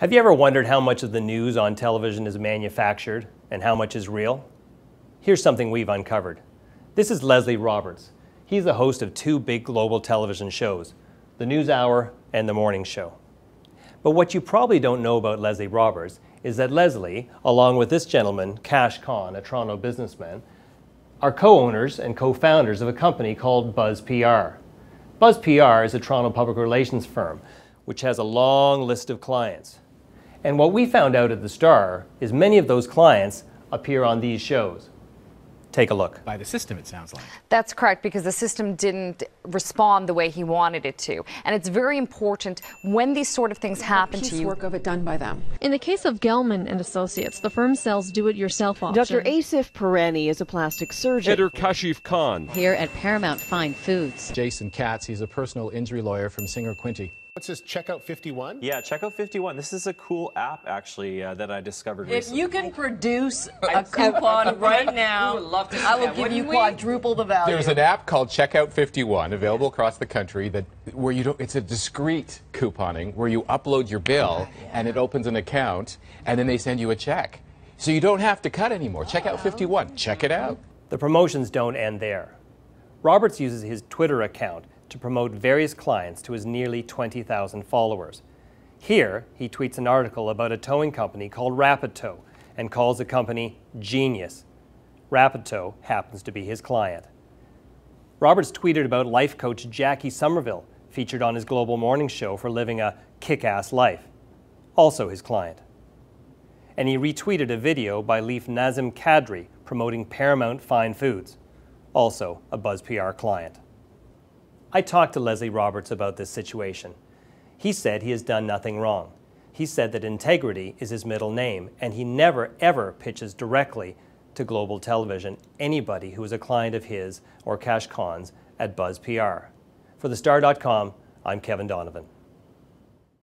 Have you ever wondered how much of the news on television is manufactured and how much is real? Here's something we've uncovered. This is Leslie Roberts. He's the host of two big global television shows, The News Hour and The Morning Show. But what you probably don't know about Leslie Roberts is that Leslie, along with this gentleman, Kash Khan, a Toronto businessman, are co-owners and co-founders of a company called Buzz PR. Buzz PR is a Toronto public relations firm which has a long list of clients. And what we found out at the Star is many of those clients appear on these shows. Take a look. By the system, it sounds like. That's correct, because the system didn't respond the way he wanted it to. And it's very important when these sort of things happen to you. work of it done by them. In the case of Gelman and Associates, the firm sells do-it-yourself options. Dr. Asif Perani is a plastic surgeon. Enter Kashif Khan. Here at Paramount Fine Foods. Jason Katz, he's a personal injury lawyer from Singer Kwinter. What's this, Checkout 51? Yeah, Checkout 51. This is a cool app, actually, uh, that I discovered If recently. you can produce a coupon right now, I will give you quadruple the value. There's an app called Checkout 51 available across the country that where you don't it's a discrete couponing where you upload your bill and it opens an account and then they send you a check. So you don't have to cut anymore. Checkout 51. Check it out. The promotions don't end there. Roberts uses his Twitter account to promote various clients to his nearly 20,000 followers. Here, he tweets an article about a towing company called Rapid Tow and calls the company genius. Rapid Tow happens to be his client. Roberts tweeted about life coach Jackie Somerville, featured on his Global Morning Show for living a kick ass life, also his client. And he retweeted a video by Leaf Nazim Kadri promoting Paramount Fine Foods, also a Buzz PR client. I talked to Leslie Roberts about this situation. He said he has done nothing wrong. He said that integrity is his middle name, and he never ever pitches directly to global television anybody who is a client of his or Kash Khan's at Buzz PR. For thestar.com, I'm Kevin Donovan.